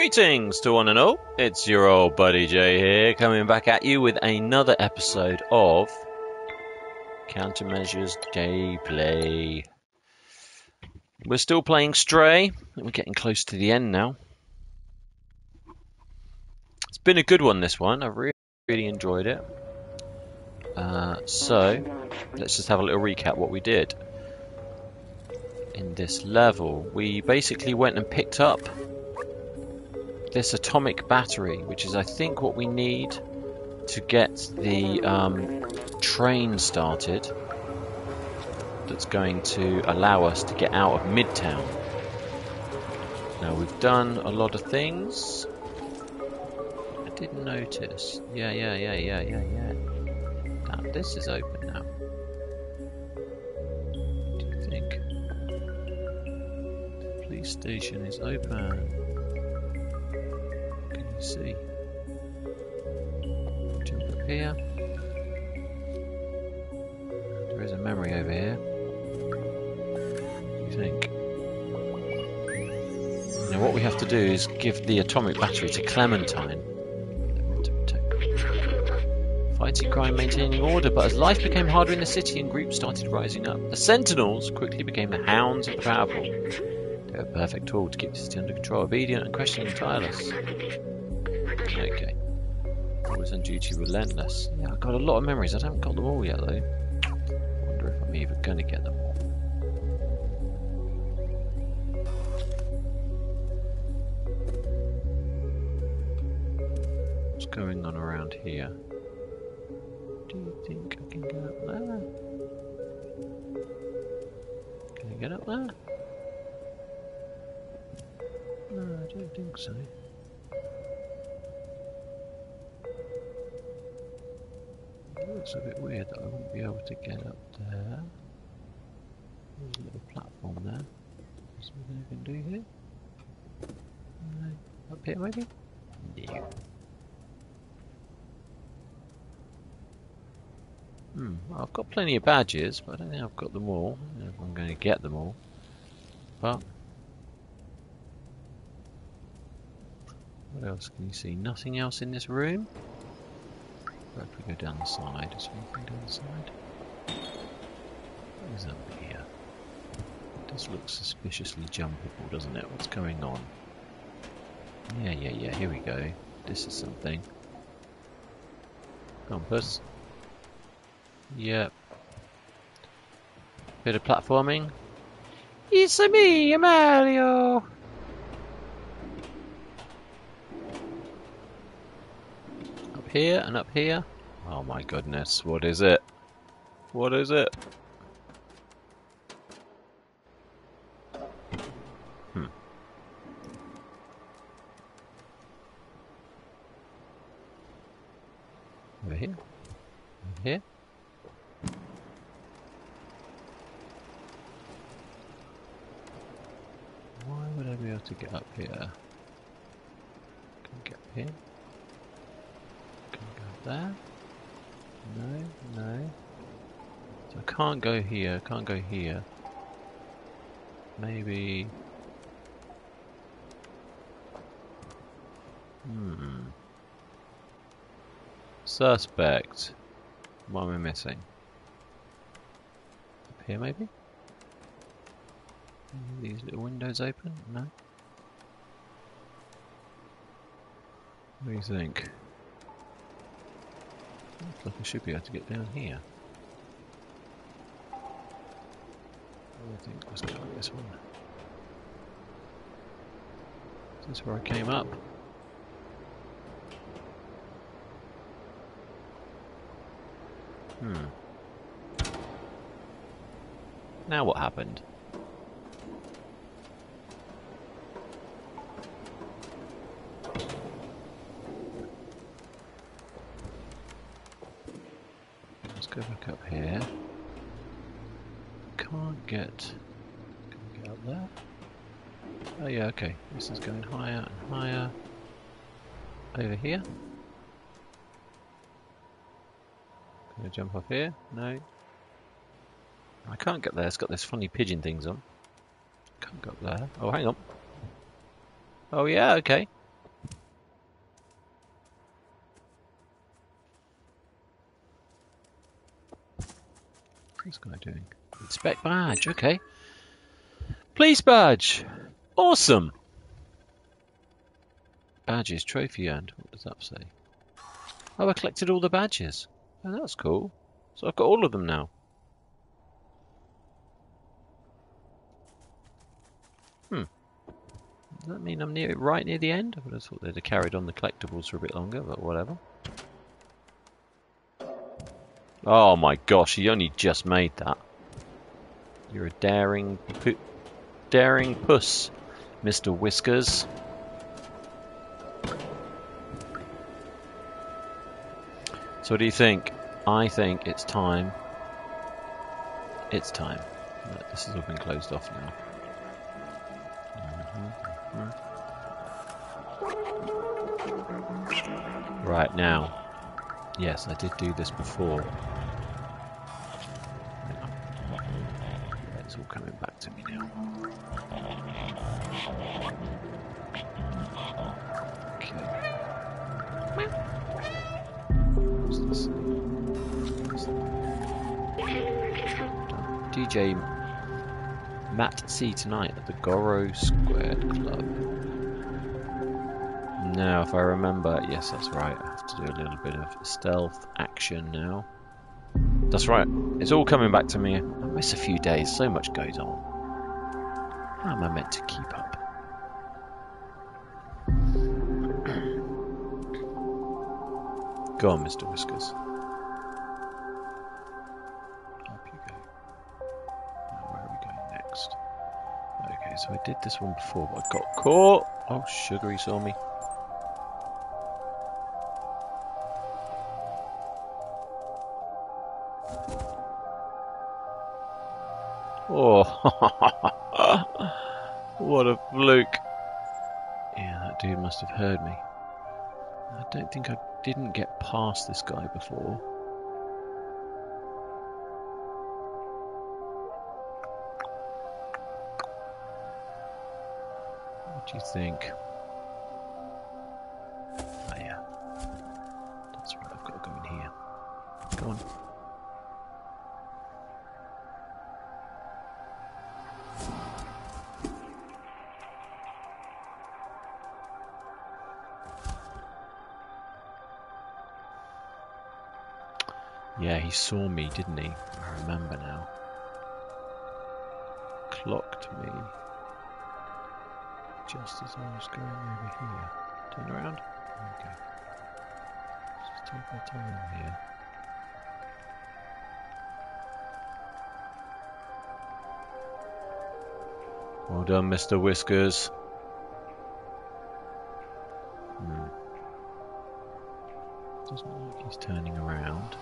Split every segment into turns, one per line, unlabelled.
Greetings to one and all. It's your old buddy Jay here, coming back at you with another episode of Countermeasures Gameplay. We're still playing Stray. We're getting close to the end now. It's been a good one, this one. I've really, really enjoyed it. Uh, so, let's just have a little recap what we did in this level. We basically went and picked up this atomic battery, which is I think what we need to get the um, train started that's going to allow us to get out of Midtown. Now we've done a lot of things. I didn't notice. Yeah, yeah, yeah, yeah, yeah, yeah. Damn, this is open now. What do you think? The police station is open see. Jump up here. There is a memory over here. What do you think? Now what we have to do is give the atomic battery to Clementine. Fighting crime, maintaining order, but as life became harder in the city and groups started rising up, the Sentinels quickly became the hounds of the powerful. They were a perfect tool to keep the city under control, obedient and questioning tireless. Okay. Always on duty, relentless. Yeah, I've got a lot of memories. I haven't got them all yet, though. I wonder if I'm even going to get them all. What's going on around here? Do you think I can get up there? Can I get up there? No, I don't think so. Looks a bit weird that I wouldn't be able to get up there. There's a little platform there. Is there anything I can do here? Uh, up here maybe? No. Hmm, well, I've got plenty of badges, but I don't think I've got them all. I don't know if I'm going to get them all. But... What else can you see? Nothing else in this room? But if we go down the side, is there anything down the side? What is up here? It does look suspiciously jumpable, doesn't it? What's going on? Yeah, yeah, yeah, here we go. This is something. Compass. Yep. Bit of platforming. It's -a me, Mario! Here and up here. Oh my goodness, what is it? What is it? Hmm. Over here? Over here? Why would I be able to get up here? Can I get up here? there? No, no. So I can't go here, can't go here. Maybe... Hmm. Suspect. What am I missing? Up here maybe? These little windows open? No? What do you think? Looks like I should be able to get down here. Think let's try this one. This is where I came up. Hmm. Now what happened? Okay, this is going higher and higher over here. Gonna jump off here? No. I can't get there, it's got this funny pigeon things on. Can't go up there. Oh, hang on. Oh yeah, okay. What's this guy doing? Inspect badge, okay. Police badge! Awesome! Badges, trophy earned. What does that say? Oh, I collected all the badges. Oh, that's cool. So I've got all of them now. Hmm. Does that mean I'm near right near the end? I would have thought they'd have carried on the collectibles for a bit longer, but whatever. Oh my gosh, he only just made that. You're a daring, daring puss, Mr. Whiskers. So what do you think? I think it's time. It's time. This has all been closed off now. Right now. Yes, I did do this before. Matt C tonight at the Goro Squared Club. Now, if I remember, yes, that's right. I have to do a little bit of stealth action now. That's right. It's all coming back to me. I miss a few days. So much goes on. How am I meant to keep up? Go on, Mr. Whiskers. So I did this one before, but I got caught. Oh, sugar, he saw me. Oh, what a fluke. Yeah, that dude must have heard me. I don't think I didn't get past this guy before. Do you think? Oh yeah. That's right, I've got to go in here. Go on. Yeah, he saw me, didn't he? I remember now. Clocked me just as I was going over here. Turn around. Okay. Just take our time here. Well done, Mr. Whiskers. Hmm. Doesn't look like he's turning around.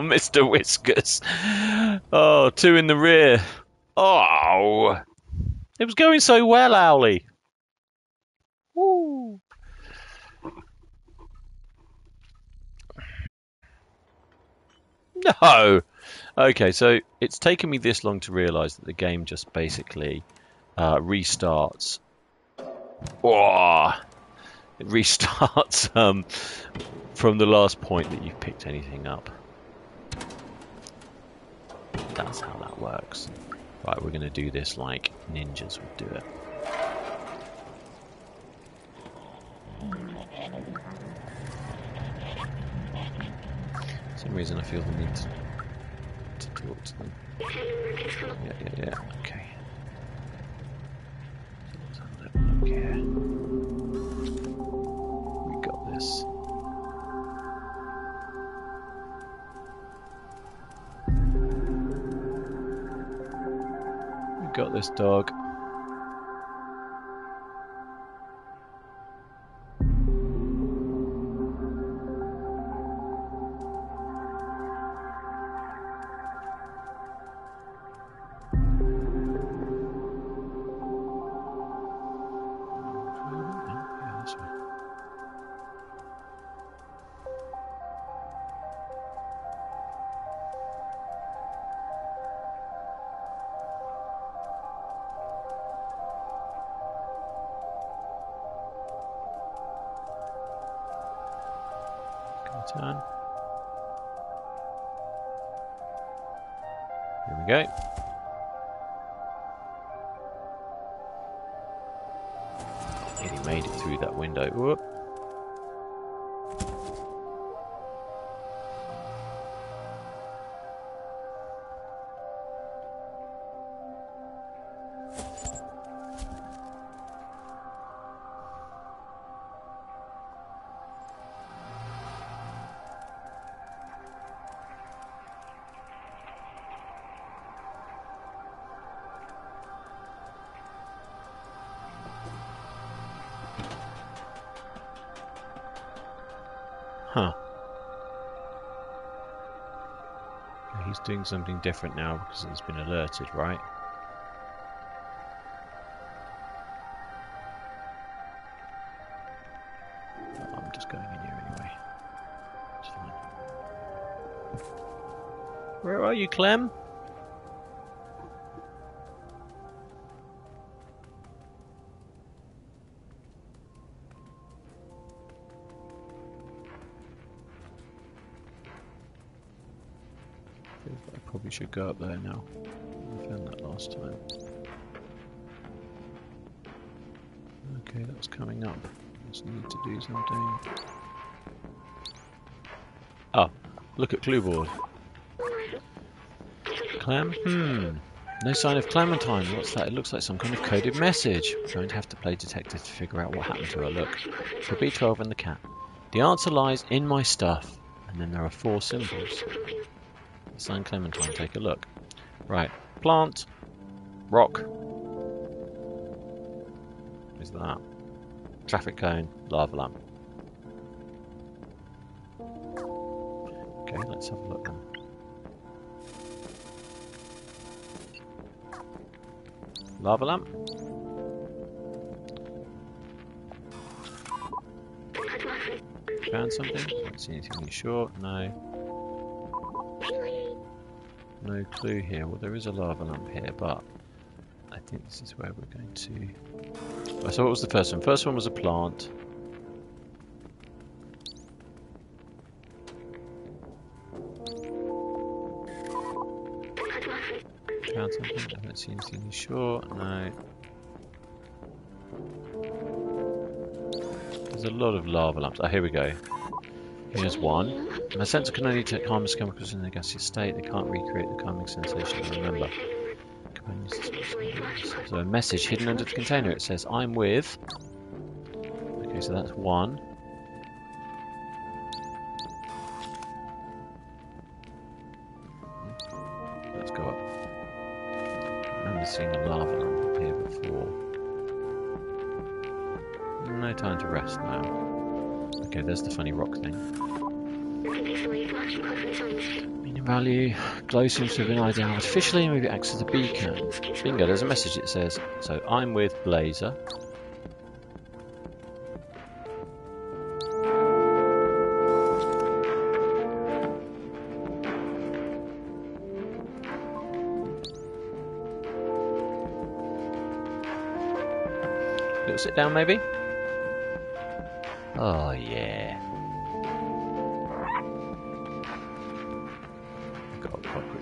Mr. Whiskers. Oh, two in the rear. Oh. It was going so well, Owly. Woo. No. Okay, so it's taken me this long to realise that the game just basically uh, restarts. Whoa. It restarts um, from the last point that you've picked anything up. That's how that works. Right, we're going to do this like ninjas would do it. For some reason I feel the need to, to talk to them. Yeah, yeah, yeah, okay. Let's this dog. Something different now because it's been alerted, right? Oh, I'm just going in here anyway. Where are you, Clem? Probably should go up there now. I found that last time. Okay, that's coming up. Just need to do something. Oh, look at clue board. Clam? Hmm. No sign of Clementine. What's that? It looks like some kind of coded message. I'm going to have to play detective to figure out what happened to her. Look. For B12 and the cat. The answer lies in my stuff. And then there are four symbols. Sign Clementine, take a look. Right. Plant. Rock. What is that? Traffic cone. Lava lamp. Okay, let's have a look then. Lava lamp. Found something? Don't see anything. Sure? No. No clue here. Well, there is a lava lamp here, but I think this is where we're going to. Oh, so what was the first one? First one was a plant. Found something? I haven't seen anything. Sure? No. There's a lot of lava lamps. Oh, here we go. Here's one. My sensor can only detect harmless chemicals in a gaseous state. They can't recreate the calming sensation. Remember. So a message hidden under the container. It says, "I'm with." Okay, so that's one. Glow seems to have been ided artificially officially and maybe acts as a beacon. Bingo, there's a message it says. So I'm with Blazer. Little sit down maybe? Oh yeah.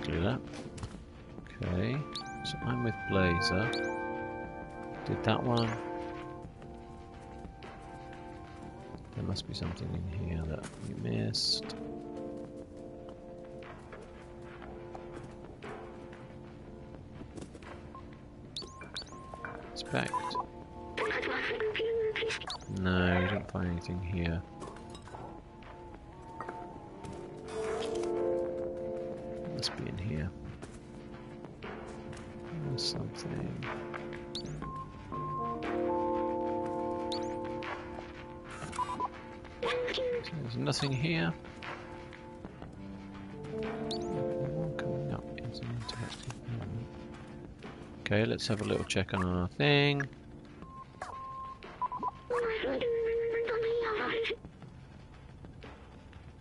Quickly that. Okay, so I'm with Blazer. Did that one. There must be something in here that we missed. Inspect. No, we didn't find anything here. Be in here. There's something. So there's nothing here. Okay, let's have a little check on our thing.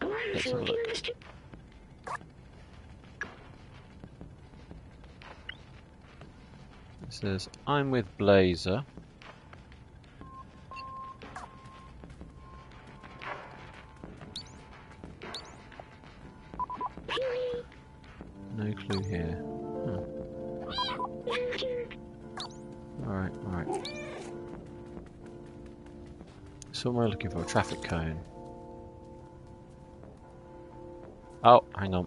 Let's have a look. I'm with Blazer. No clue here. Hmm. Alright, alright. So what am I looking for? A traffic cone. Oh, hang on.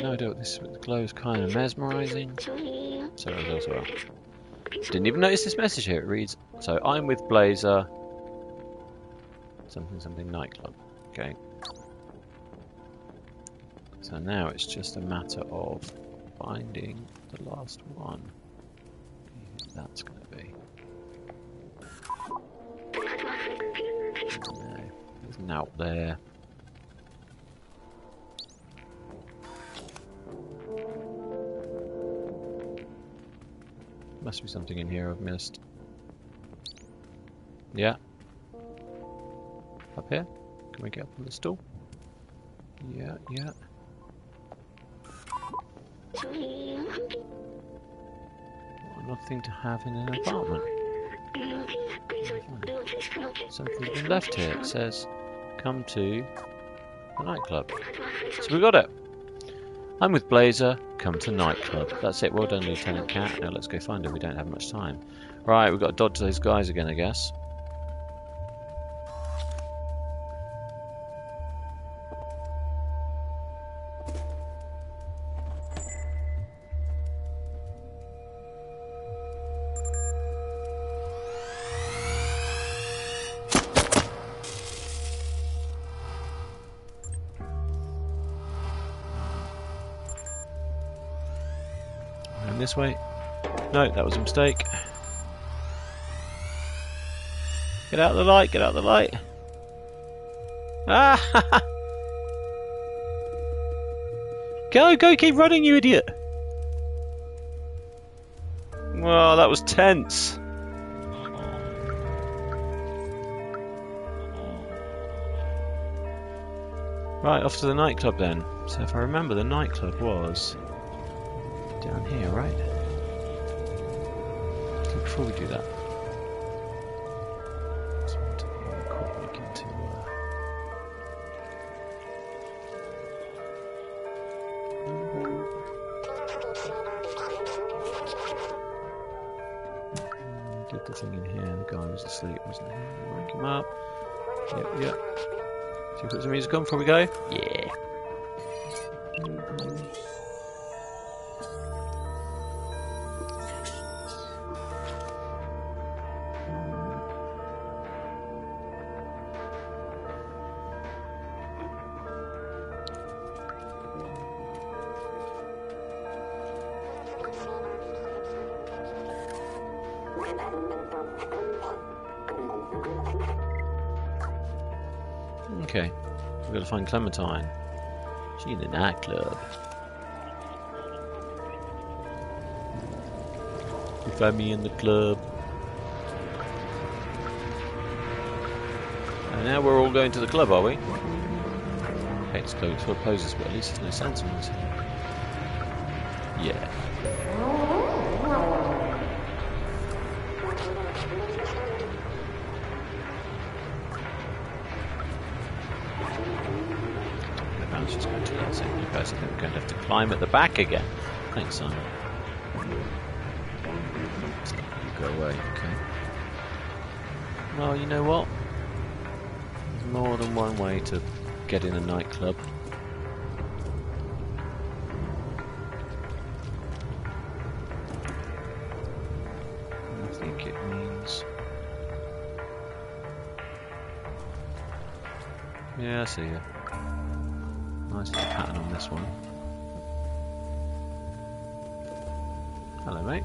No what this glow is kind of mesmerizing. So as well. Didn't even notice this message here. It reads, so I'm with Blazer. Something something nightclub. Okay. So now it's just a matter of finding the last one. That's going to be. No, there's an out there. Must be something in here I've missed. Yeah. Up here? Can we get up on the stool? Yeah, yeah. Nothing to have in an apartment. Something's been left here. It says, come to the nightclub. So we got it. I'm with Blazer. Come to nightclub. That's it. Well done, Lieutenant Cat. Now let's go find her. We don't have much time. Right, we've got to dodge those guys again, I guess. This way. No, that was a mistake. Get out of the light, get out of the light. Ah! go, go, keep running, you idiot! Well, that was tense. Right, off to the nightclub then. So if I remember, the nightclub was down here, right? Okay, before we do that, just want to have a quick look into. Uh, Mm, the thing in here. The guy was asleep, wasn't he? Wake him up. Yep, yep. Should we put some music on before we go? Yeah. Clementine. She in the nightclub. You find me in the club. And now we're all going to the club, are we? It's closed for poses, but at least there's no Sansamans here. Let's just go to guys. I think we're going to have to climb at the back again. Thanks, Simon. You go away, okay. Well, you know what? There's more than one way to get in a nightclub. I think it means. Yeah, I see you. Nice little pattern on this one. Hello, mate.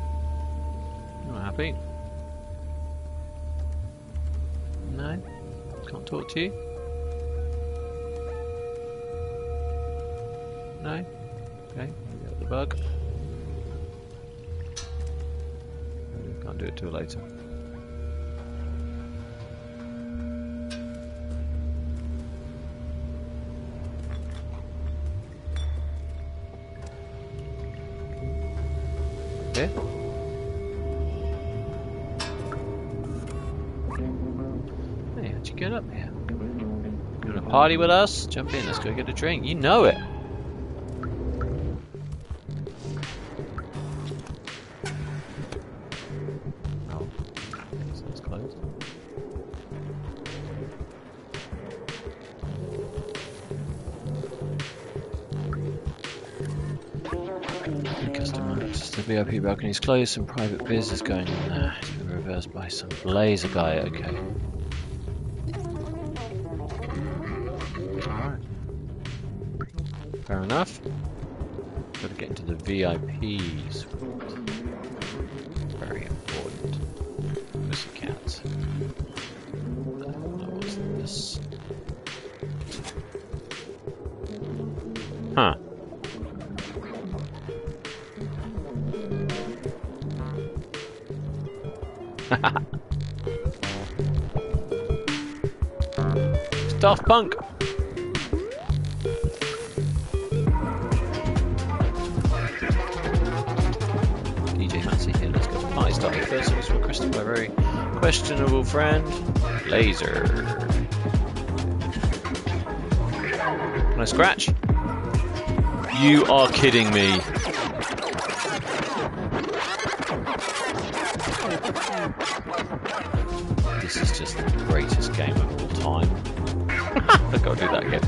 You're happy? No? Can't talk to you? No? Okay, got the bug. Can't do it till later. Party with us? Jump in, let's go get a drink. You know it. Oh, it's closed. Access to VIP balcony is closed. Some private biz is going uh, on there. Reversed by some blazer guy. Okay. VIPs. Laser. Can I scratch? You are kidding me. This is just the greatest game of all time. I've got to do that again.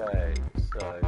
Okay, so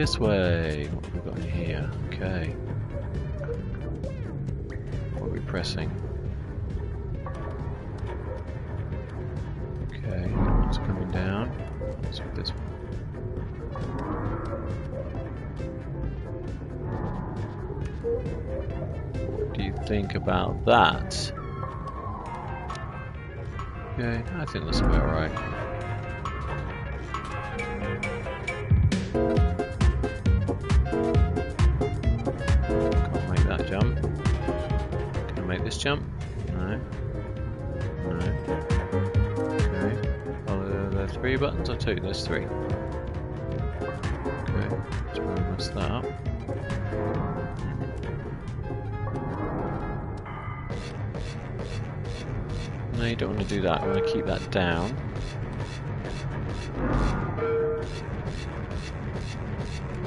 this way. What have we got in here? Okay. What are we pressing? Okay, it's coming down. Let's go this one. What do you think about that? Okay, I think that's about right. Jump? No. No. Okay. Oh, there, three buttons or two? There's three. Okay, let's probably mess that up. No, you don't want to do that. I want to keep that down.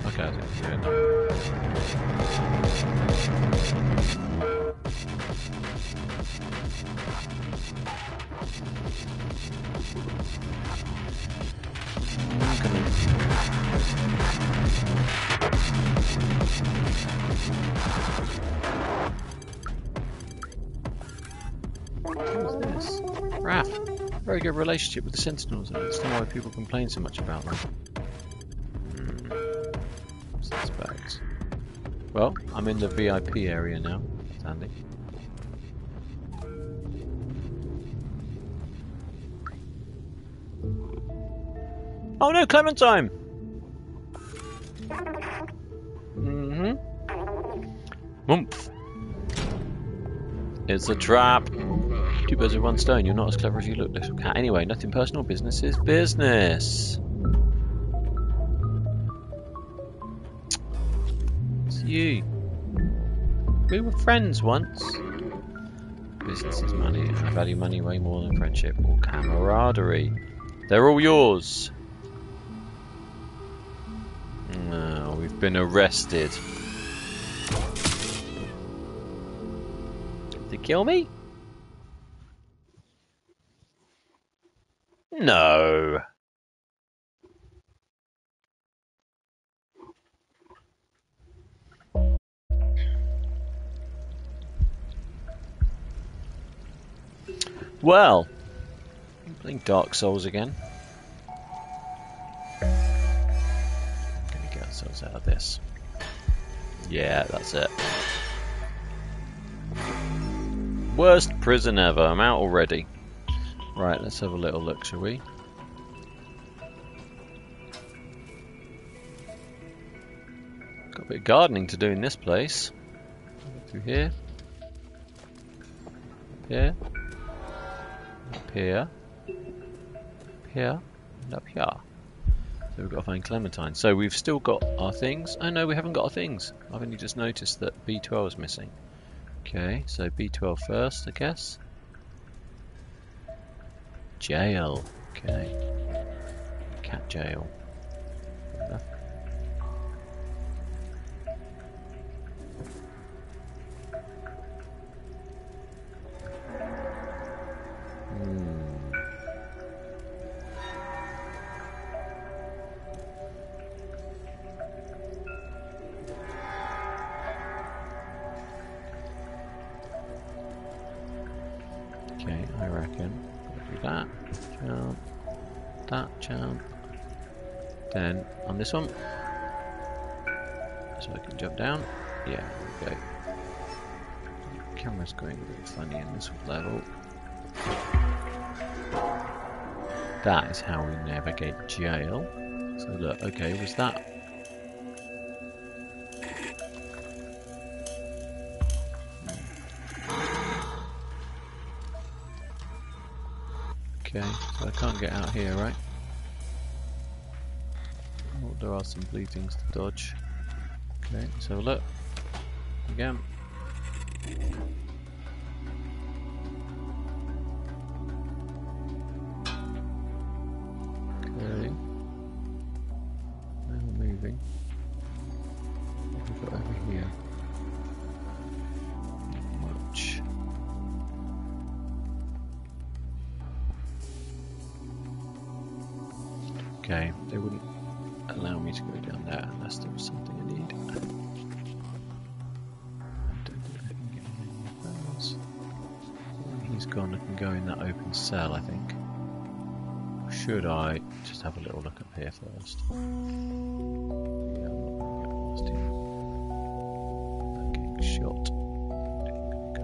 Okay, I think can Raph. Very good relationship with the Sentinels. I understand why people complain so much about them. Hmm. Suspect. Well, I'm in the VIP area now. Sandy. Oh no, Clementine! Mm-hmm. Mumph. It's a trap. Two birds with one stone. You're not as clever as you look, little cat. Anyway, nothing personal. Business is business. It's you. We were friends once. Business is money. I value money way more than friendship or camaraderie. They're all yours. No, we've been arrested. To kill me? No. Well, playing Dark Souls again. Ourselves out of this. Yeah, that's it. Worst prison ever. I'm out already. Right, let's have a little look, shall we? Got a bit of gardening to do in this place. Through here. Here. Up here. Up here. And up here. So we've got to find Clementine. So we've still got our things. Oh no, we haven't got our things. I've only just noticed that B12 is missing. Okay, so B12 first, I guess. Jail. Okay. Cat jail. That, jump, that jump. Then on this one, so I can jump down. Yeah, there we go. The camera's going a bit funny in this level. That is how we navigate jail. So look, okay, was that I can't get out here, right? Oh, there are some bleedings to dodge. Okay, so look. Again. Yeah, get him. I'm getting shot. Go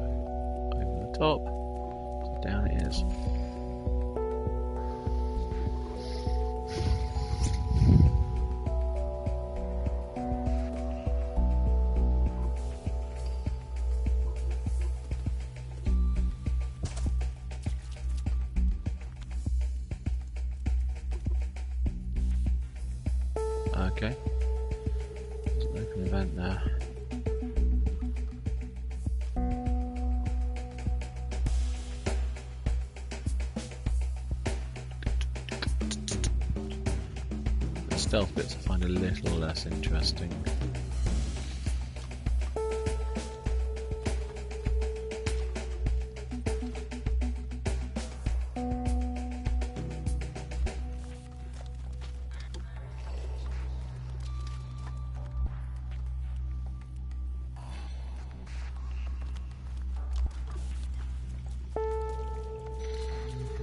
over the top. So down it is. Find a little less interesting.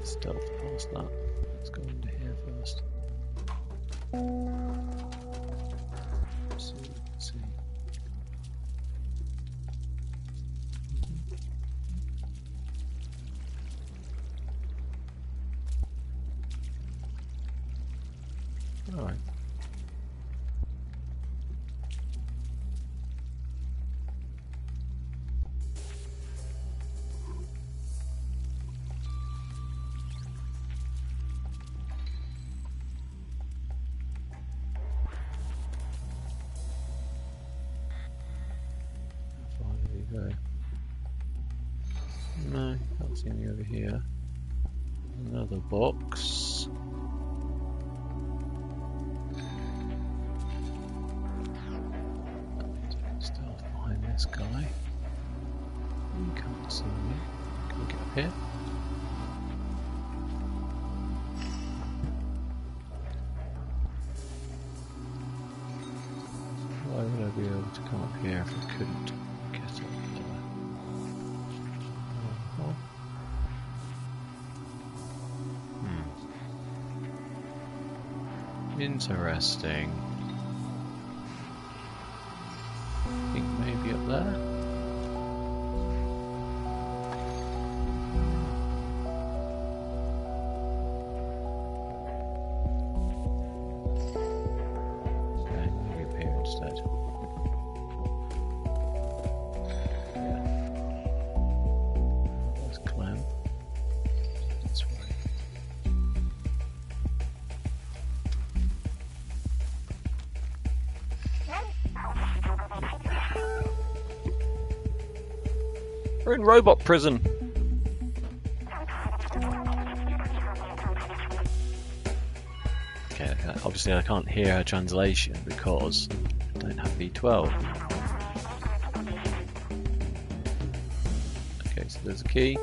Stealth past that. Let's go into here first. Alright. No, can't see any over here. Another box. Interesting. I think maybe up there. In robot prison. Okay, obviously I can't hear her translation because I don't have B12. Okay, so there's a key.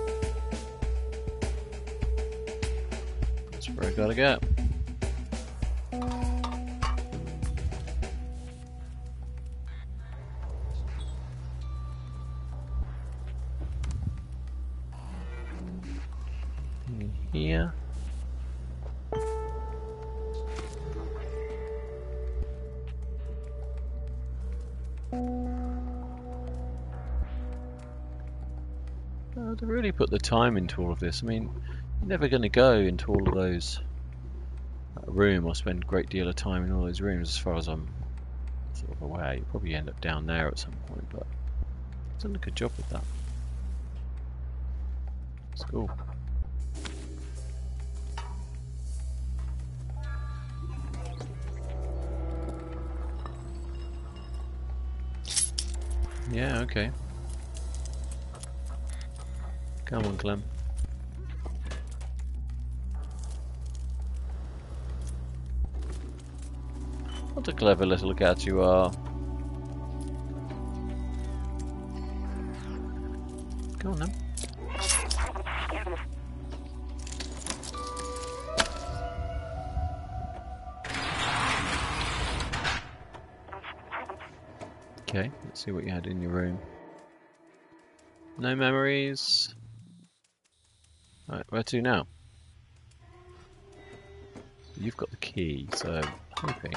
That's where I gotta go. Oh, to really put the time into all of this. I mean, you're never going to go into all of those that room or spend a great deal of time in all those rooms as far as I'm sort of aware. You probably end up down there at some point, but it's done a good job with that. It's cool. Yeah, okay. Come on, Clem. What a clever little cat you are. What you had in your room. No memories. Right, where to now? You've got the key, so I'm hoping.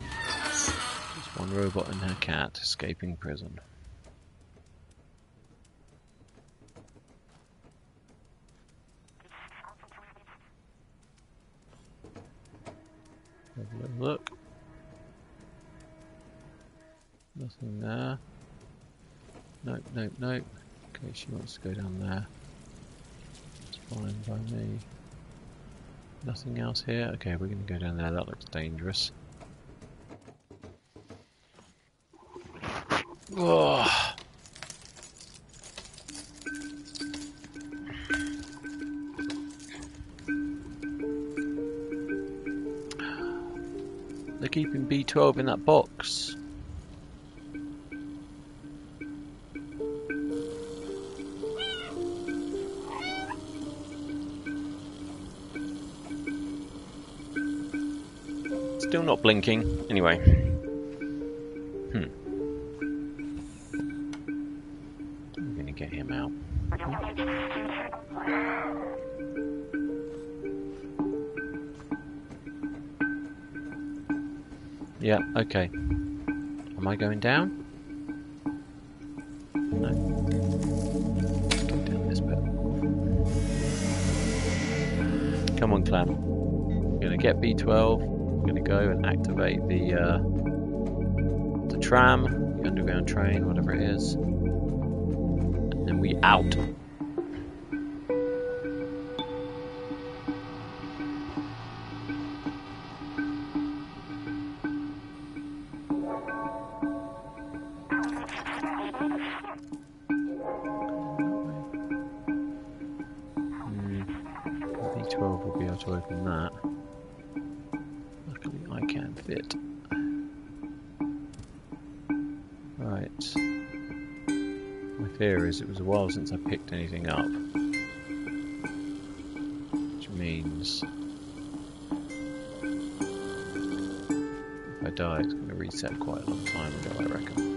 There's one robot and her cat escaping prison. She wants to go down there. It's fine by me. Nothing else here? Okay, we're going to go down there. That looks dangerous. They're keeping B12 in that box. Still not blinking. Anyway. Hmm. I'm gonna get him out. Yeah, okay. Am I going down? Come on, Clem. We're gonna get B12. We're gonna go and activate the uh, the tram, the underground train, whatever it is. And then we out. While since I picked anything up. Which means if I die it's going to reset quite a long time ago I reckon.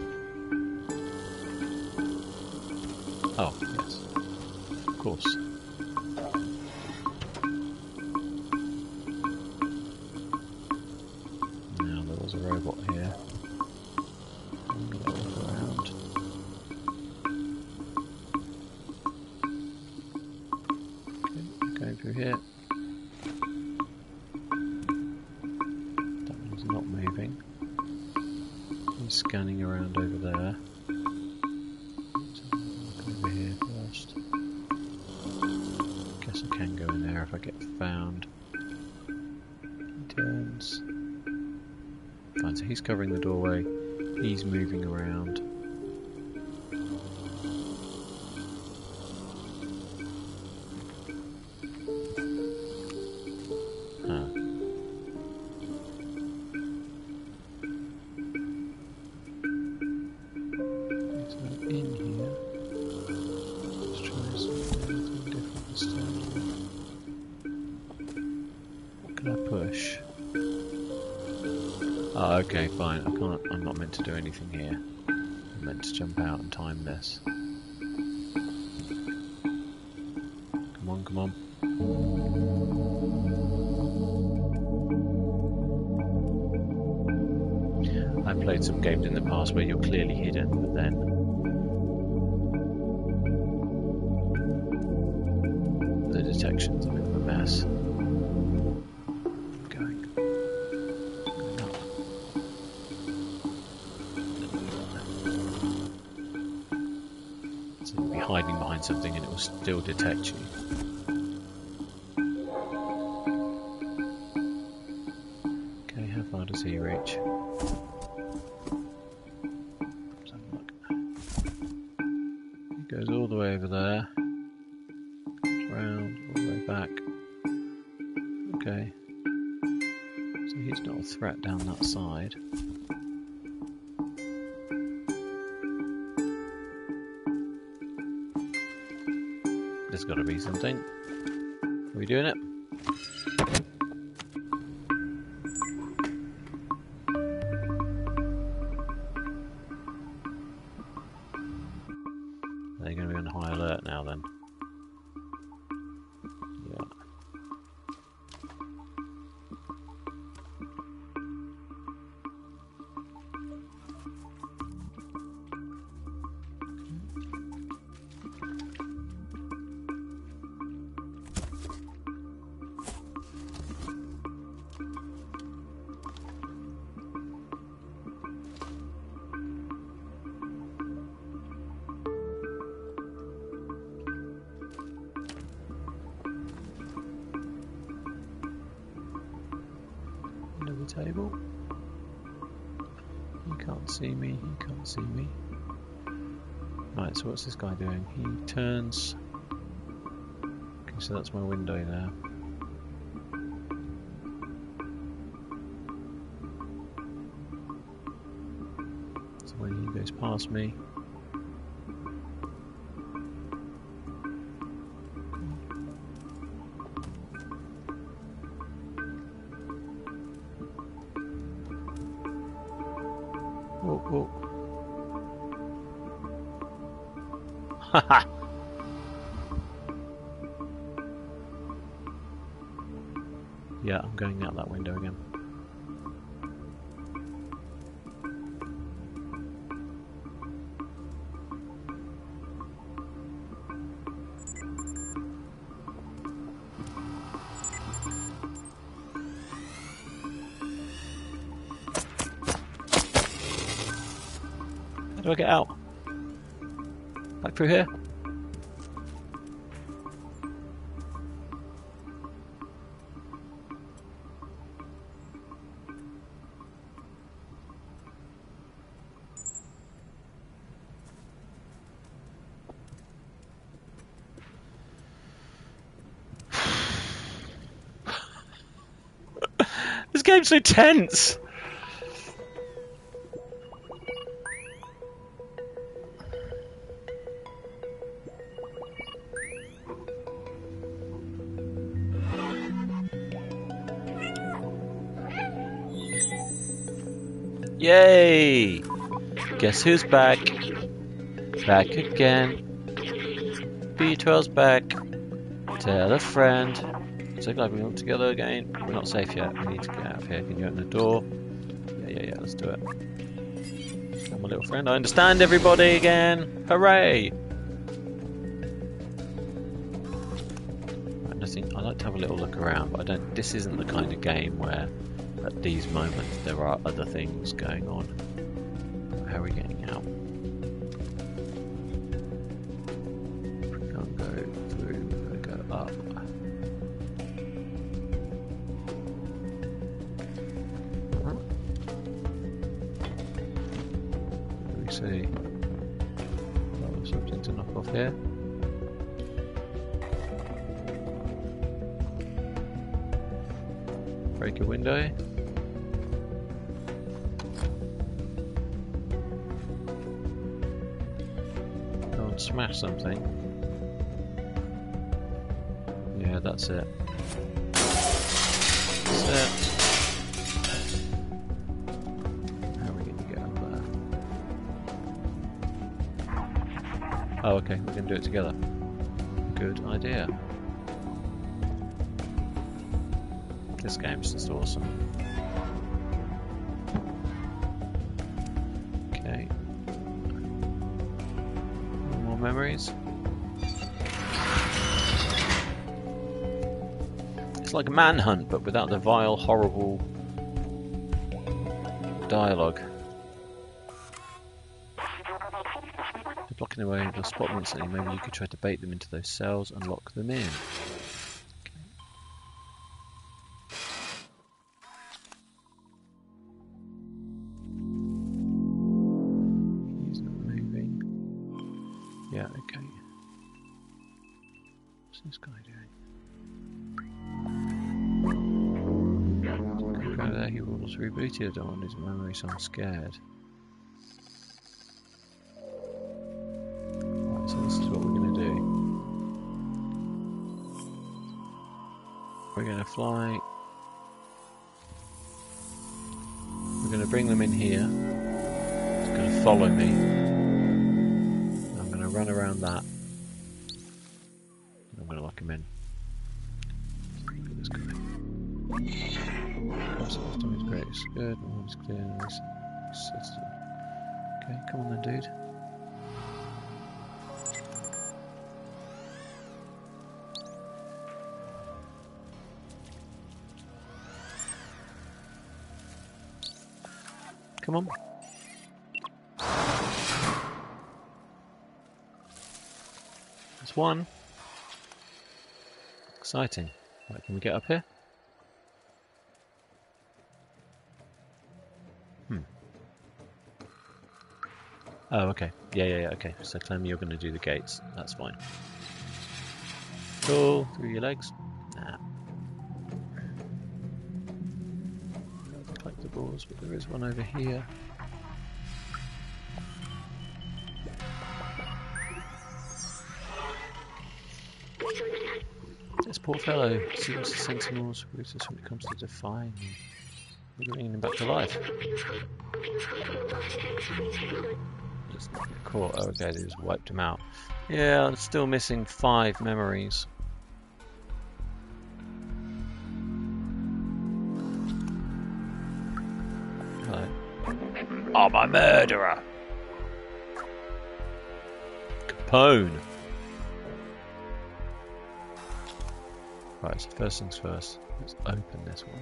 Oh, okay, fine. I can't. I'm not meant to do anything here. I'm meant to jump out and time this. Come on, come on. I've played some games in the past where you're clearly hidden, but then the detection's a bit of a mess. Will still detect you. What's this guy doing? He turns. Okay, so that's my window there. So when he goes past me. yeah, I'm going out that window again. How do I get out? Through here? this game's so tense! Guess who's back? Back again. B12's back. Tell a friend. So glad we're all together again. We're not safe yet. We need to get out of here. Can you open the door? Yeah, yeah, yeah. Let's do it. I'm a little friend. I understand everybody again. Hooray! I like to have a little look around, but I don't. This isn't the kind of game where, at these moments, there are other things going on. This game's just awesome. Okay. More memories. It's like a Manhunt, but without the vile, horrible dialogue. They're blocking the way, they'll spot them instantly. Maybe you could try to bait them into those cells and lock them in. I don't want his memory, so I'm scared. Right, so this is what we're going to do. We're going to fly. We're going to bring them in here. It's going to follow me. I'm going to run around that. I'm going to lock him in. Guy. Absolute damage great. It's good. No one's clear. System. Okay, come on then, dude. Come on. There's one. Exciting. Right, can we get up here? Oh, okay. Yeah, yeah, yeah, okay. So Clem, you're going to do the gates. That's fine. Cool. Through your legs. Nah. No collectibles, but there is one over here. This poor fellow seems the Sentinel's ruthless when it comes to defying him. We're bringing him back to life. Get caught. Oh, okay, they just wiped him out. Yeah, I'm still missing five memories. Hello. I'm a murderer! Capone! Right, so first things first, let's open this one.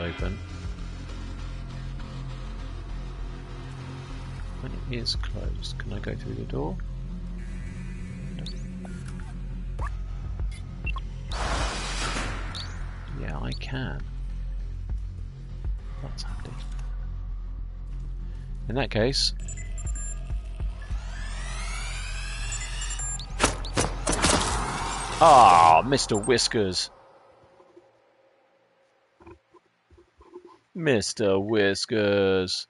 Open. When it is closed, can I go through the door? Yeah, I can. That's handy. In that case... Ah, Mr. Whiskers. Mr. Whiskers.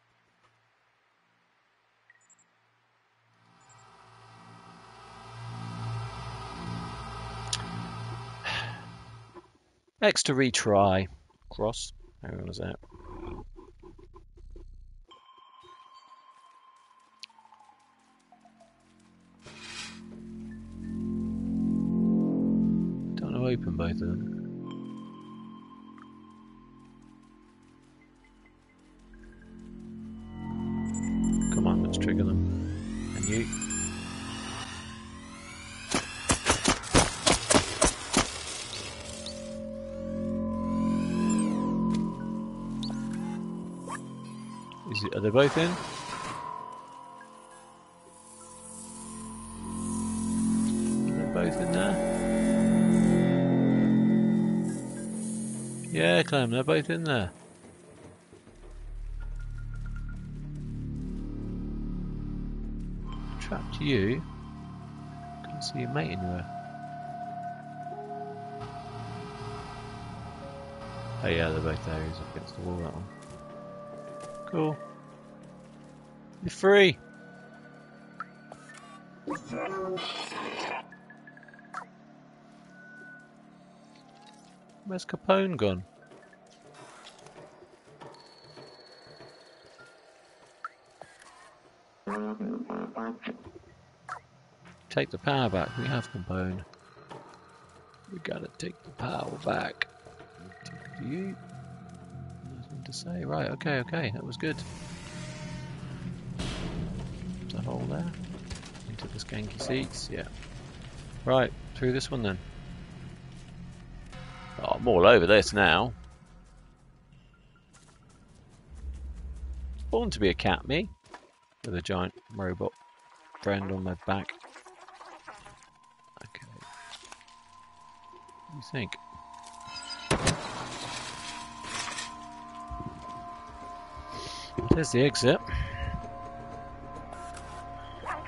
X to retry. Cross. How was that? Don't know open both of them. Let's trigger them. And you. Is it, are they both in? They're both in there? Yeah, Clem, they're both in there. You? Can't see your mate anywhere. Oh yeah, they're both there. He's up against the wall, that one. Cool. You're free. Where's Capone gone? Take the power back. We have Capone. We gotta take the power back. Nothing to say. Right. Okay. Okay. That was good. A hole there. Into the skanky seats. Yeah. Right. Through this one then. Oh, I'm all over this now. Born to be a cat, me. With a giant robot friend on my back. Think? There's the exit.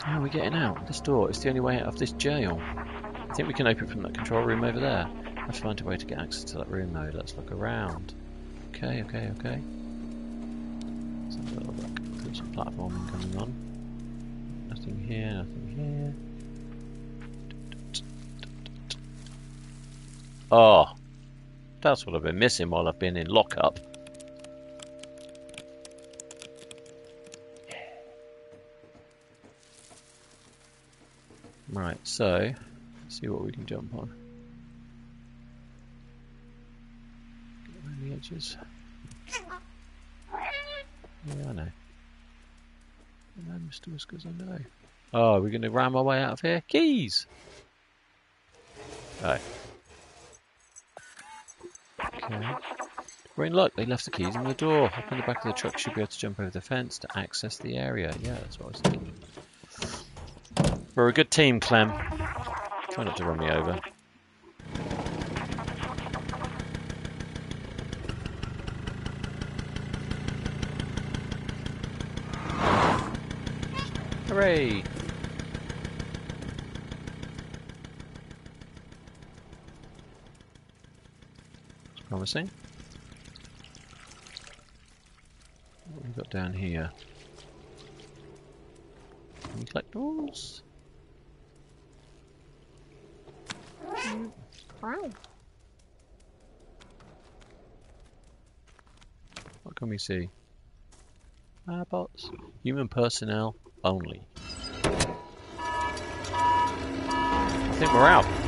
How are we getting out? This door. is the only way out of this jail. I think we can open from that control room over there. I have to find a way to get access to that room though. Let's look around. Okay, okay, okay. A little some platforming coming on. Nothing here, nothing here. Oh, that's what I've been missing while I've been in lockup. Right, so let's see what we can jump on. Get around the edges. Yeah, I know. I know, Mr. Whiskers, I know. Oh, we're going to ram our way out of here? Keys! Oh. Okay. We're in luck. They left the keys in the door. Hop in the back of the truck. Should be able to jump over the fence to access the area. Yeah, that's what I was thinking. We're a good team, Clem. Try not to run me over. Hooray! Promising. What have we got down here? Any collectibles? What can we see? Ah, bots. Human personnel only. I think we're out.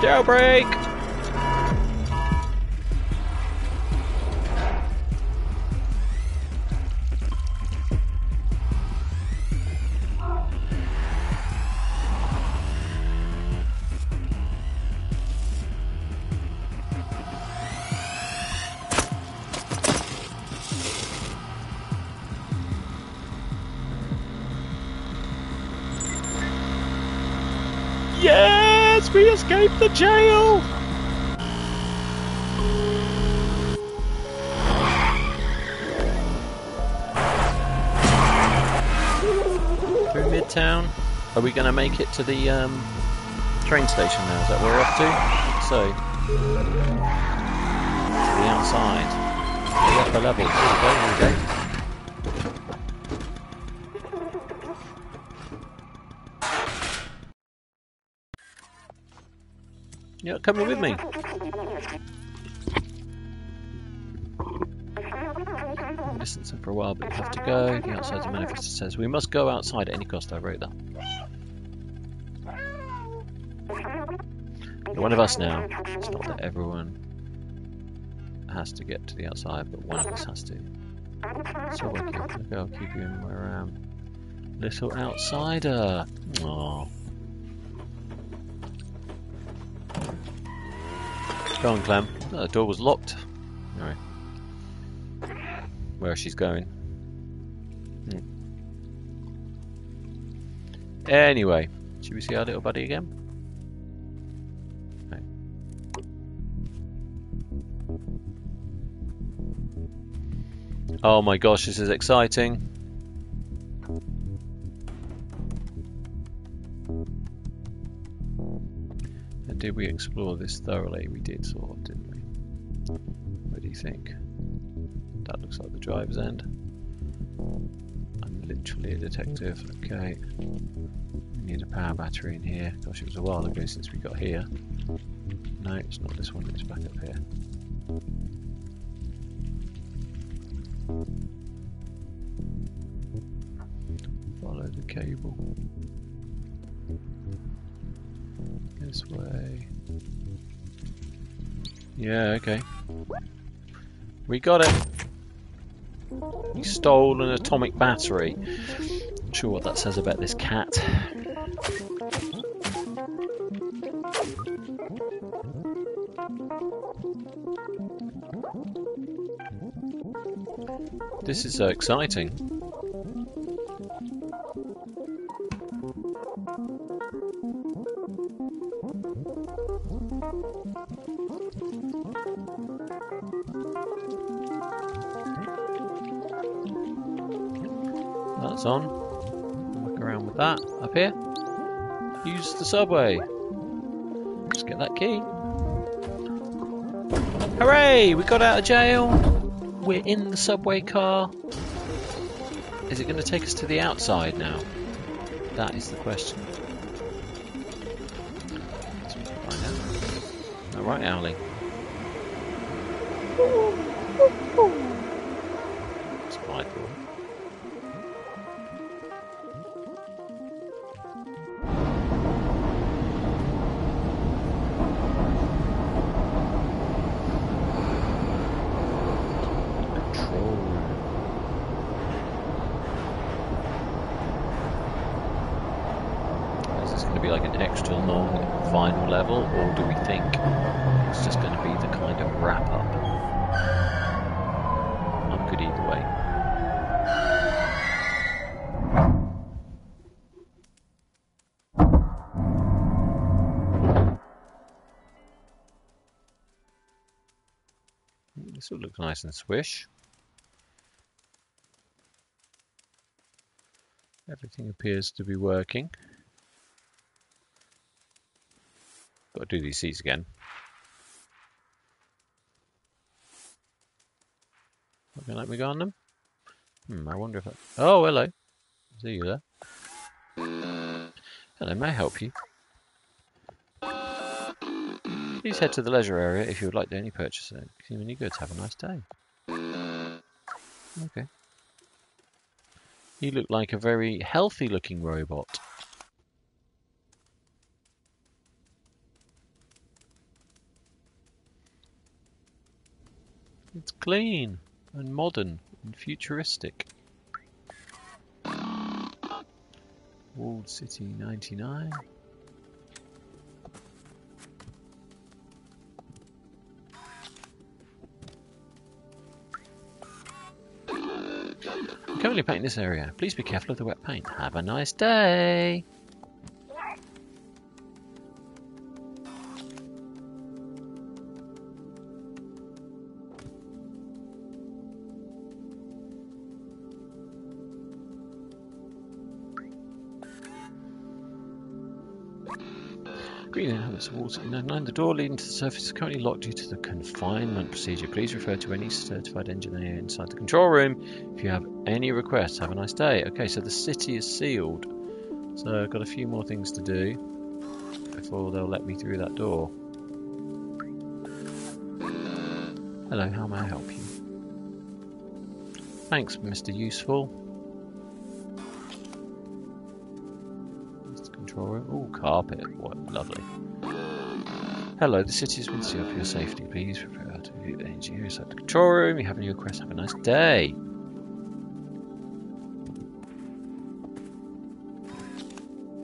Jailbreak! Escaped the jail! Through Midtown. Are we going to make it to the um, train station now? Is that where we're off to? So. To the outside. The upper level. We go, not coming with me. Distance for a while, but you have to go. The outside the manifest says we must go outside at any cost. I wrote that. You're one of us now. It's not that everyone has to get to the outside, but one of us has to. So I'll keep you in my around. Little outsider. Aww. Go on, Clem. Oh, the door was locked. Alright. Where she's going. Hmm. Anyway, should we see our little buddy again? Oh my gosh, this is exciting. Did we explore this thoroughly? We did sort of, didn't we? What do you think? That looks like the driver's end. I'm literally a detective. Okay. We need a power battery in here. Gosh, it was a while ago since we got here. No, it's not this one, it's back up here. Follow the cable. This way. Yeah, okay. We got it! He stole an atomic battery. Not sure what that says about this cat. This is so exciting. Subway. Just get that key. Hooray! We got out of jail. We're in the subway car. Is it going to take us to the outside now? That is the question. Alright, Owlie. Nice and swish. Everything appears to be working. Got to do these seats again. Not gonna let me go on them? Hmm, I wonder if I... Oh, hello. See you there. Hello, may I help you? Please head to the leisure area if you would like to do any purchase of any goods. Have a nice day. Okay. You look like a very healthy looking robot. It's clean and modern and futuristic. Walled City 99. Currently painting this area. Please be careful of the wet paint. Have a nice day. Inhabits water. 99. The door leading to the surface is currently locked due to the confinement procedure. Please refer to any certified engineer inside the control room if you have any requests. Have a nice day. Okay, so the city is sealed. So I've got a few more things to do before they'll let me through that door. Hello, how may I help you? Thanks, Mr. Useful. Mr. Control room. Oh, carpet. What lovely. Hello, the city has been sealed for your safety. Please prepare to the engineer inside the control room. You have any requests? Have a nice day.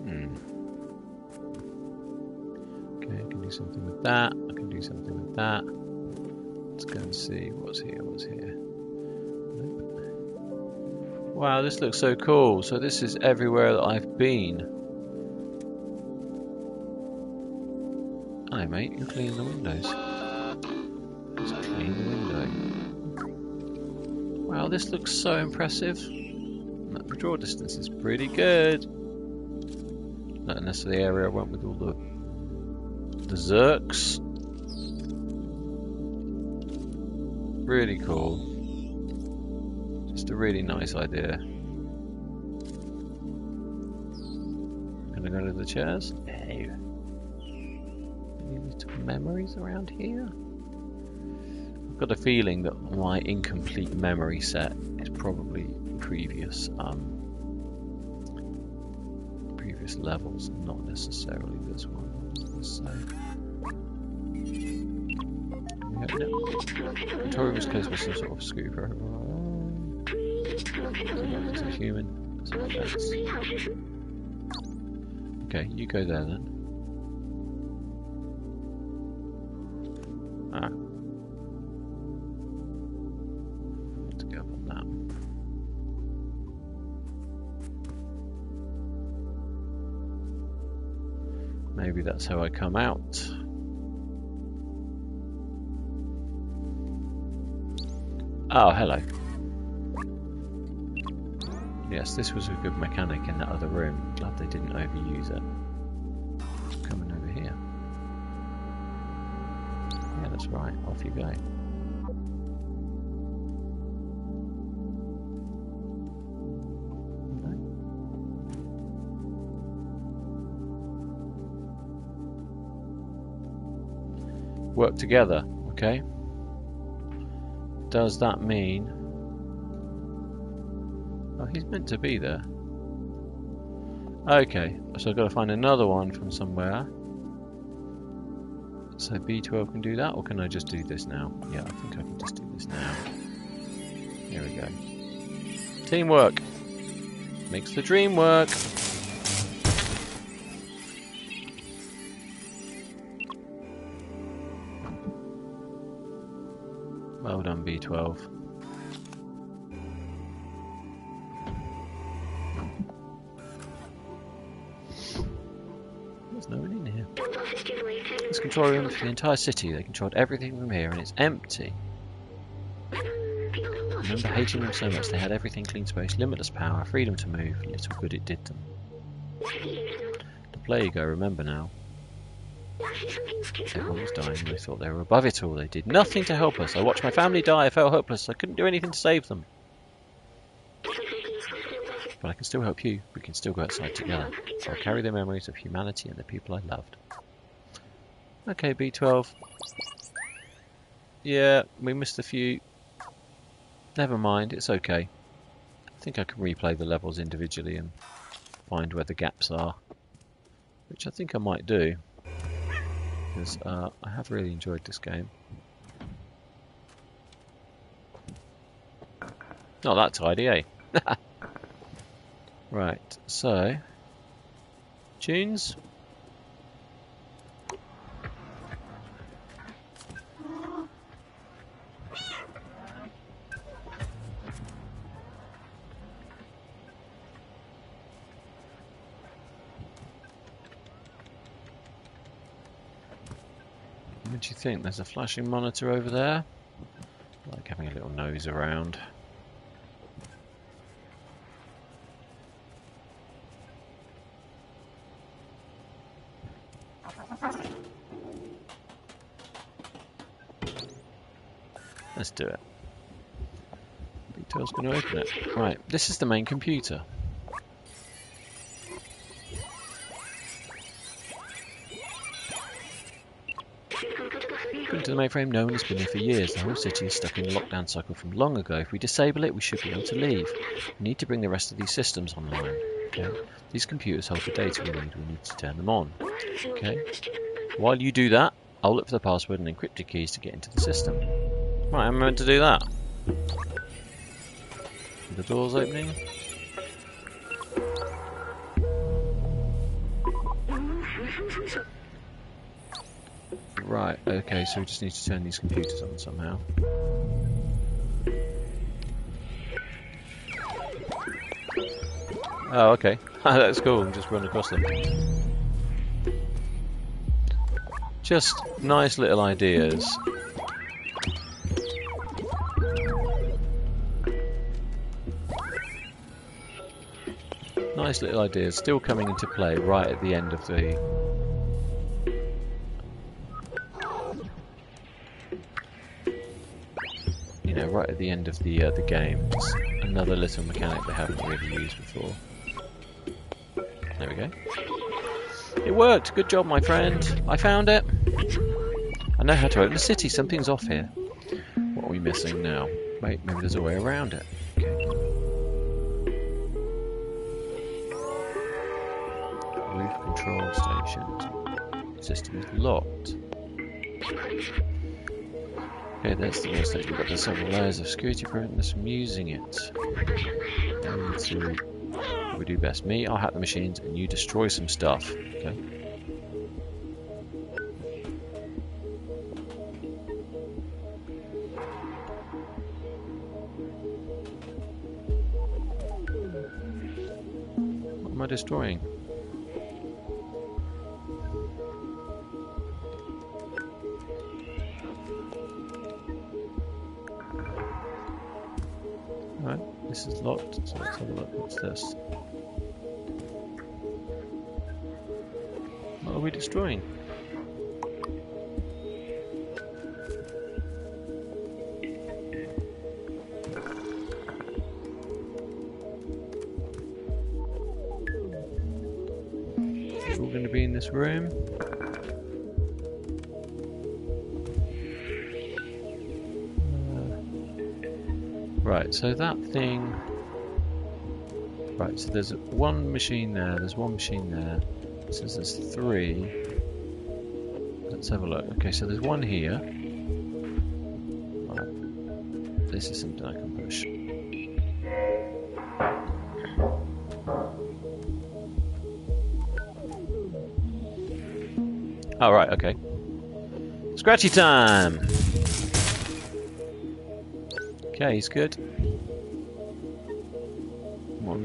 Hmm. Okay, I can do something with that. I can do something with that. Let's go and see what's here. What's here? Wow, this looks so cool. So this is everywhere that I've been. window, mate. You're cleaning the windows. Let's clean the window. Wow, this looks so impressive. The draw distance is pretty good. Not necessarily the area I went with all the, the Zurks. Really cool. Just a really nice idea. Gonna go to the chairs? Memories around here? I've got a feeling that my incomplete memory set is probably previous um, previous levels, not necessarily this one. Say? No. Control room is closed some sort of scooper. It's a human. Okay, you go there then. Ah. Let's go that. Maybe that's how I come out. Oh, hello. Yes, this was a good mechanic in that other room. Glad they didn't overuse it. Off you go. Work together, okay? Does that mean... Oh, he's meant to be there. Okay, so I've got to find another one from somewhere. So B12 can do that, or can I just do this now? Yeah, I think I can just do this now. Here we go. Teamwork! Makes the dream work! Well done, B12. Room for the entire city. They controlled everything from here, and it's empty. I remember hating them so much. They had everything, clean space, limitless power, freedom to move. Little good it did them. The plague, I remember now. Everyone was dying. They thought they were above it all. They did nothing to help us. I watched my family die. I felt hopeless. I couldn't do anything to save them. But I can still help you. We can still go outside together. I'll carry the memories of humanity and the people I loved. Okay, B12. Yeah, we missed a few. Never mind, it's okay. I think I can replay the levels individually and find where the gaps are. Which I think I might do. Because uh, I have really enjoyed this game. Not that tidy, eh? right, so... Tunes? What do you think? There's a flashing monitor over there. Like having a little nose around. Let's do it. B12's going to open it. Right, this is the main computer. To the mainframe, no one has been here for years. The whole city is stuck in a lockdown cycle from long ago. If we disable it, we should be able to leave. We need to bring the rest of these systems online. Okay? These computers hold the data we need. We need to turn them on. Okay? While you do that, I'll look for the password and encrypted keys to get into the system. Right, I'm meant to do that. The door's opening. Okay, so we just need to turn these computers on somehow. Oh, okay. That's cool, just run across them. Just nice little ideas. Nice little ideas, still coming into play right at the end of the at the end of the uh, the game. Another little mechanic they haven't really used before. There we go. It worked. Good job, my friend. I found it. I know how to open the city. Something's off here. What are we missing now? Wait, maybe there's a way around it. Okay. Roof control stations. System is locked. Okay, that's the roof station. We've got the several layers of security from using it. And to we do best. Me, I'll hack the machines and you destroy some stuff. Okay. What am I destroying? Locked, so let's have a look. What's this? What are we destroying? Is all going to be in this room? Uh, right, so that thing... Right, so there's one machine there, there's one machine there. Says there's three. Let's have a look. Okay, so there's one here. Right. This is something I can push. Oh, right, okay. Scratchy time! Okay, he's good.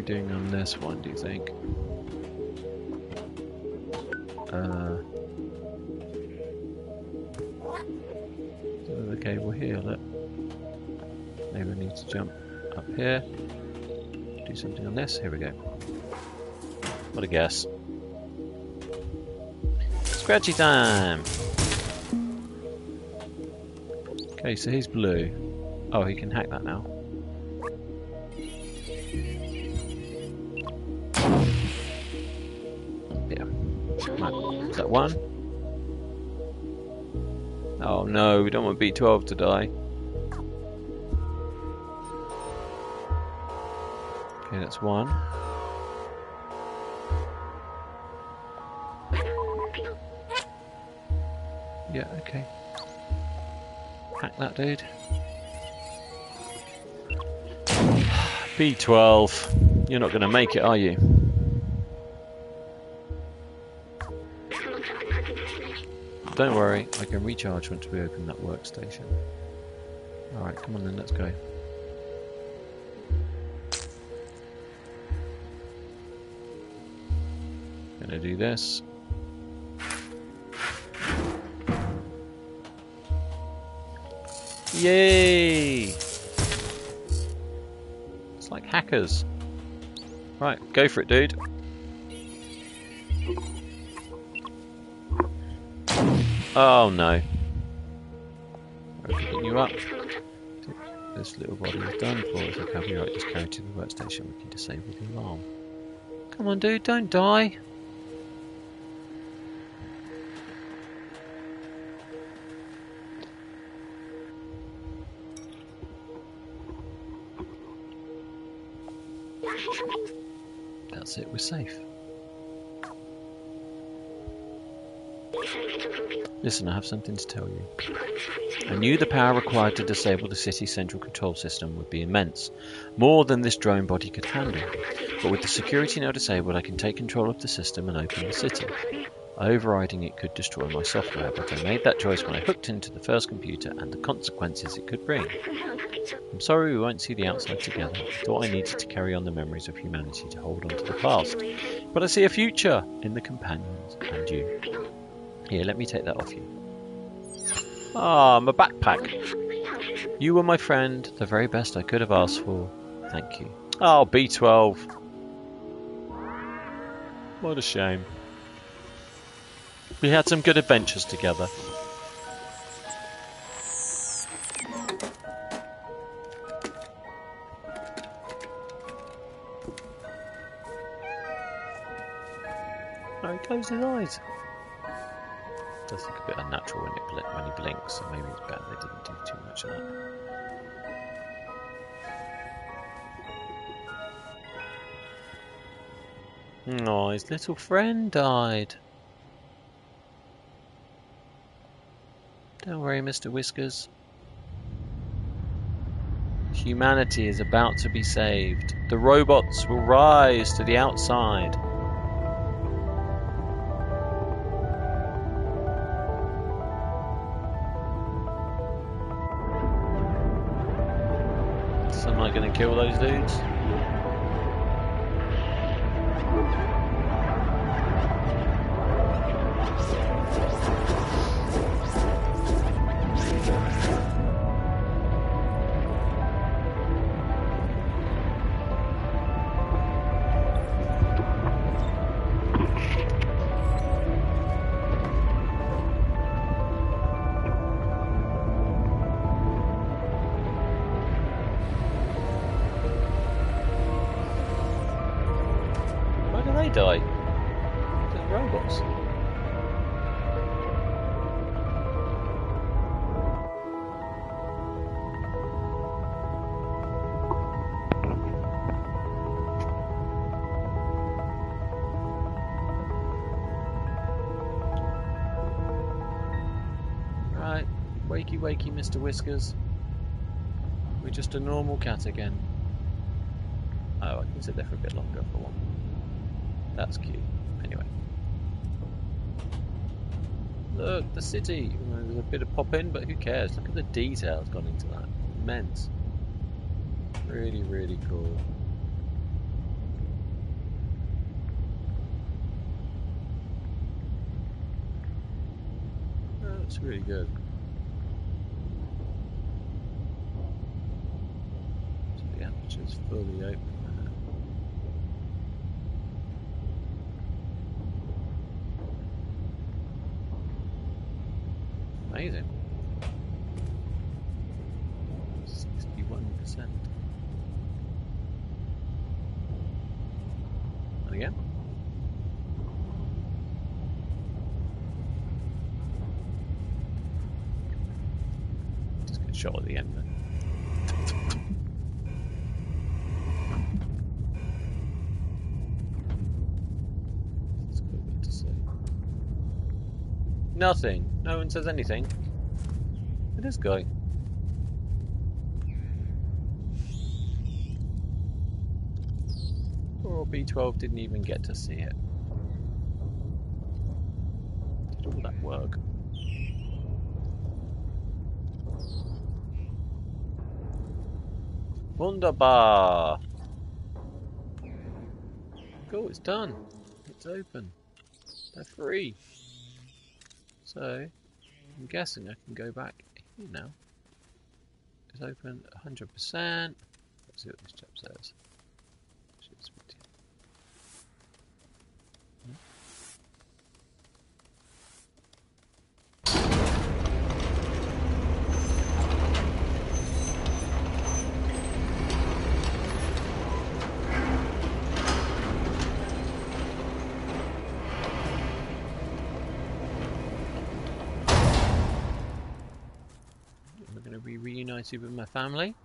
Doing on this one, do you think? Uh, the cable here, look. Maybe I need to jump up here. Do something on this. Here we go. What a guess. Scratchy time! Okay, so he's blue. Oh, he can hack that now. B12 to die. Okay, that's one. Yeah, okay. Hack that dude. B12. You're not going to make it, are you? Don't worry, I can recharge once we open that workstation. Alright, come on then, let's go. Gonna do this. Yay! It's like hackers. Right, go for it, dude. Oh no. Picking you up. This little body is done for. If a copyright is carried to the workstation, we can disable the alarm. Come on, dude, don't die. That's it, we're safe. Listen, I have something to tell you. I knew the power required to disable the city's central control system would be immense, more than this drone body could handle. But with the security now disabled, I can take control of the system and open the city. Overriding it could destroy my software, but I made that choice when I hooked into the first computer and the consequences it could bring. I'm sorry we won't see the outside together. I thought I needed to carry on the memories of humanity to hold on to the past. But I see a future in the companions and you. Here, let me take that off you. Ah, my backpack. You were my friend, the very best I could have asked for. Thank you. Oh, B12. What a shame. We had some good adventures together. Oh, he closed his eyes. Does look a bit unnatural when, it bl when he blinks, so maybe it's better they didn't do too much of that. Oh, his little friend died. Don't worry, Mr. Whiskers. Humanity is about to be saved. The robots will rise to the outside. Kill those dudes? Die? Robots. Right, wakey wakey Mr. Whiskers. We're just a normal cat again. Oh, I can sit there for a bit longer for one. That's cute. Anyway. Look, the city. There's a bit of pop in, but who cares? Look at the details gone into that. Immense. Really, really cool. That's really good. So the aperture's fully open Nothing. No one says anything. It is guy. Poor B12 didn't even get to see it. Did all that work. Wunderbar! Cool, it's done. It's open. They're free. So, I'm guessing I can go back here now. It's open 100%. Let's see what this chap says. Should speak to you. Hmm? We're going to be reunited with my family.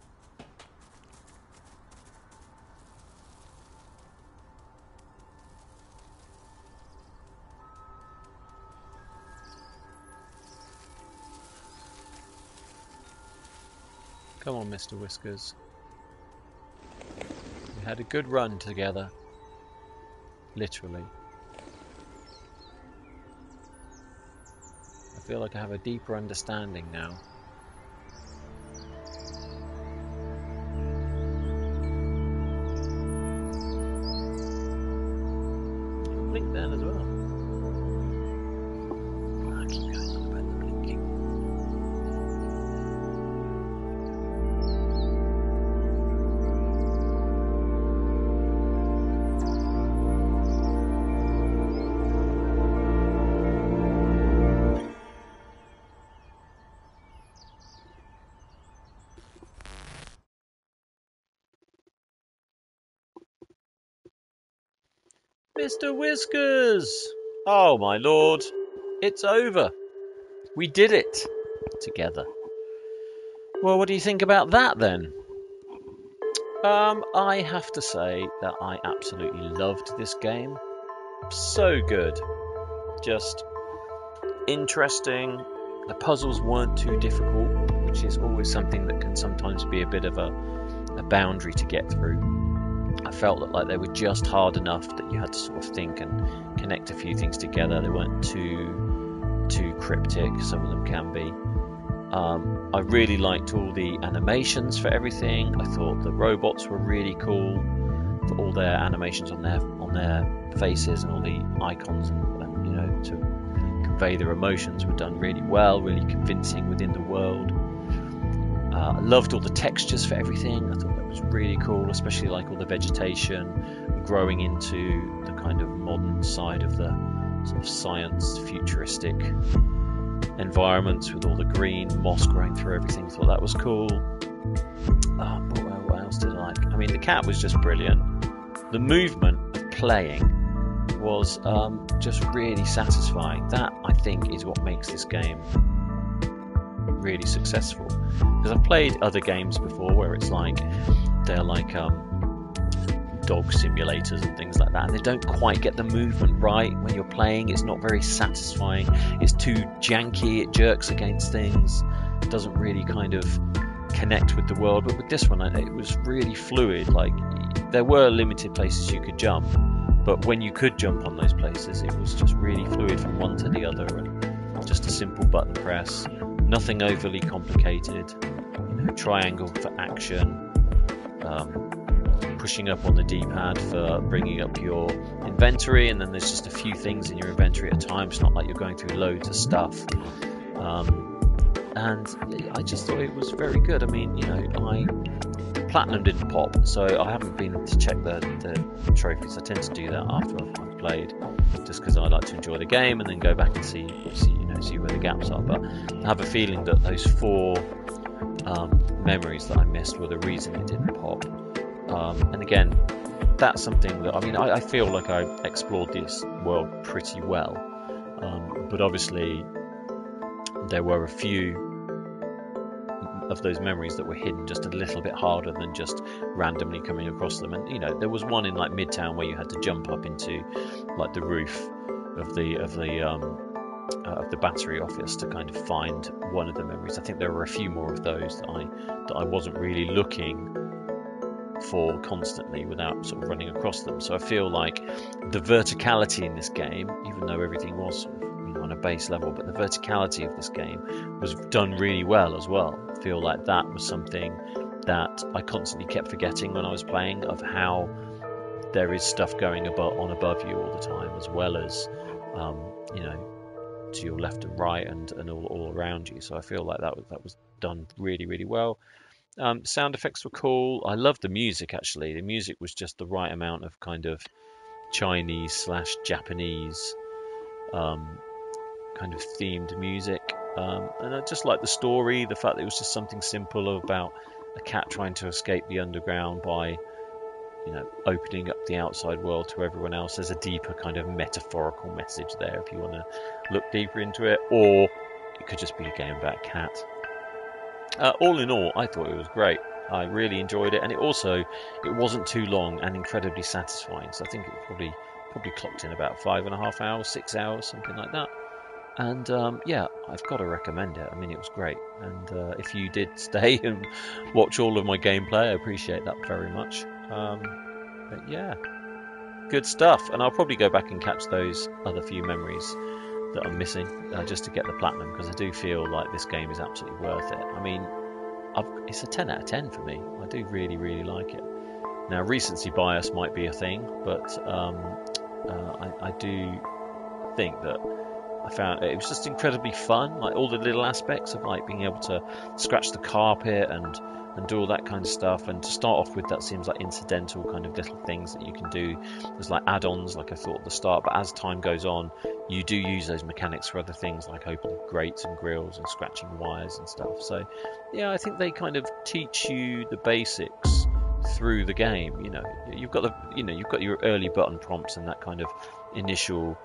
Come on, Mr. Whiskers. We had a good run together. Literally. I feel like I have a deeper understanding now. Mr. Whiskers! Oh my lord, it's over. We did it together. Well, what do you think about that then? Um, I have to say that I absolutely loved this game. So good. Just interesting. The puzzles weren't too difficult, which is always something that can sometimes be a bit of a, a boundary to get through. I felt that like they were just hard enough that you had to sort of think and connect a few things together. They weren't too too cryptic. Some of them can be. Um, I really liked all the animations for everything. I thought the robots were really cool for all their animations on their on their faces and all the icons and, and you know to convey their emotions were done really well, really convincing within the world. Uh, I loved all the textures for everything. I thought was really cool, especially like all the vegetation growing into the kind of modern side of the sort of science futuristic environments with all the green moss growing through everything. Thought that was cool. Um, what, what else did I like? I mean, the cat was just brilliant. The movement of playing was um, just really satisfying. That I think is what makes this game really successful. Because I've played other games before where it's like they're like um, dog simulators and things like that, and they don't quite get the movement right when you're playing. It's not very satisfying. It's too janky. It jerks against things. It doesn't really kind of connect with the world. But with this one, it was really fluid. Like there were limited places you could jump, but when you could jump on those places, it was just really fluid from one to the other, and just a simple button press. Nothing overly complicated. You know, triangle for action. Um, pushing up on the D-pad for bringing up your inventory, and then there's just a few things in your inventory at a time. It's not like you're going through loads of stuff. Um, and I just thought it was very good. I mean, you know, I platinum didn't pop, so I haven't been to check the, the trophies. I tend to do that after I've played, just because I like to enjoy the game and then go back and see, see you know, see where the gaps are. But I have a feeling that those four um, memories that I missed were the reason it didn't pop. Um, and again, that's something that I mean, I, I, feel like I explored this world pretty well, um, but obviously there were a few of those memories that were hidden just a little bit harder than just randomly coming across them. And you know, there was one in like Midtown where you had to jump up into like the roof of the of the um, uh, of the battery office to kind of find one of the memories. I think there were a few more of those that I that I wasn't really looking for constantly without sort of running across them. So I feel like the verticality in this game, even though everything was sort of, you know, on a base level, but the verticality of this game was done really well as well. I feel like that was something that I constantly kept forgetting when I was playing of how there is stuff going above, on above you all the time, as well as um, you know to your left and right and, and all, all around you. So I feel like that was that was done really really well. Um, sound effects were cool. I loved the music actually. The music was just the right amount of kind of Chinese slash Japanese um, kind of themed music. Um, and I just like the story, the fact that it was just something simple about a cat trying to escape the underground by, you know, opening up the outside world to everyone else. There's a deeper kind of metaphorical message there if you want to look deeper into it, or it could just be a game about cat. Uh, all in all, I thought it was great. I really enjoyed it, and it also it wasn't too long and incredibly satisfying. So I think it probably probably clocked in about five and a half hours, six hours, something like that. And um, yeah, I've got to recommend it. I mean, it was great. And uh, if you did stay and watch all of my gameplay, I appreciate that very much. Um, but yeah, good stuff. And I'll probably go back and catch those other few memories that I'm missing uh, just to get the platinum because I do feel like this game is absolutely worth it. I mean, I've, it's a 10 out of 10 for me. I do really, really like it. Now, recency bias might be a thing, but um, uh, I, I do think that I found it was just incredibly fun. Like all the little aspects of like being able to scratch the carpet and and do all that kind of stuff. And to start off with, that seems like incidental kind of little things that you can do. There's like add-ons, like I thought at the start, but as time goes on, you do use those mechanics for other things like opening grates and grills and scratching wires and stuff. So, yeah, I think they kind of teach you the basics through the game. You know, you've got the, you know, you've got your early button prompts and that kind of initial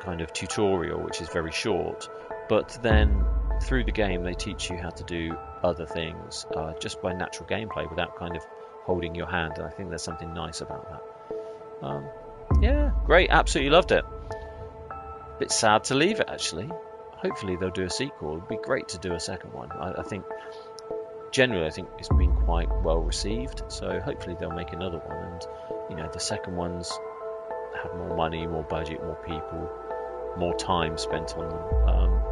kind of tutorial, which is very short, but then through the game they teach you how to do other things uh, just by natural gameplay without kind of holding your hand, and I think there's something nice about that. Um, yeah, great, absolutely loved it. Bit sad to leave it actually. Hopefully they'll do a sequel. It'd be great to do a second one. I, I think generally I think it's been quite well received, so hopefully they'll make another one. And you know the second ones have more money, more budget, more people, more time spent on them, um,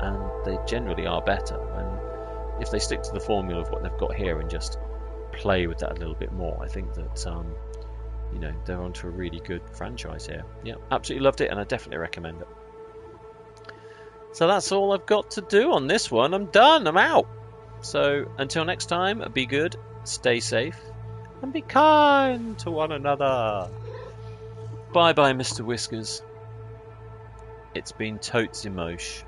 and they generally are better. And if they stick to the formula of what they've got here and just play with that a little bit more, I think that um, you know they're onto a really good franchise here. Yeah, absolutely loved it, and I definitely recommend it. So that's all I've got to do on this one. I'm done. I'm out. So until next time, be good, stay safe, and be kind to one another. Bye bye, Mr. Whiskers. It's been totes emotion.